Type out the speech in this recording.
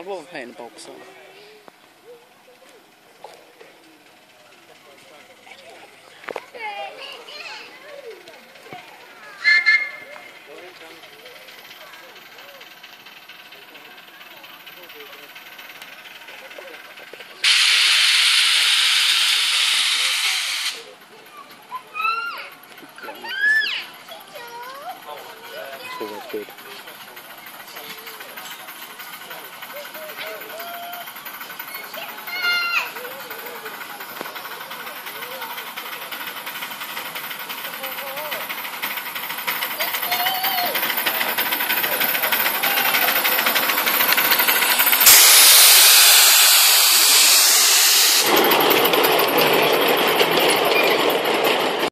I'd rather play in a bulk side. It's always good.